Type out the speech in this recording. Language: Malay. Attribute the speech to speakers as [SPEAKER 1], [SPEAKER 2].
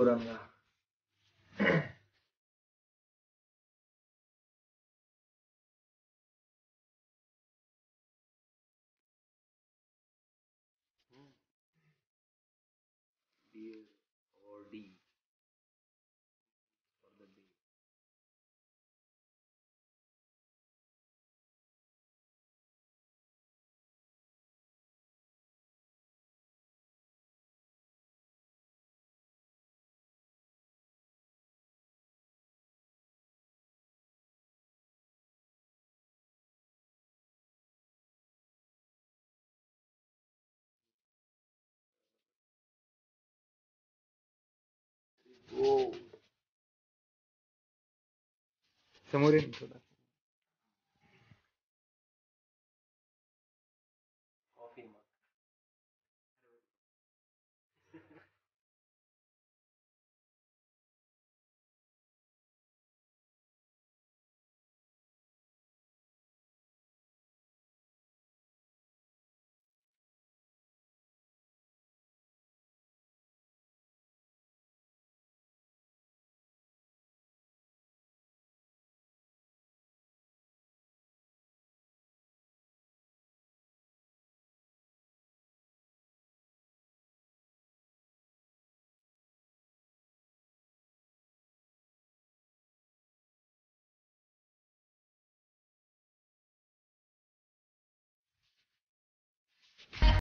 [SPEAKER 1] orang lah.
[SPEAKER 2] समोर ये ना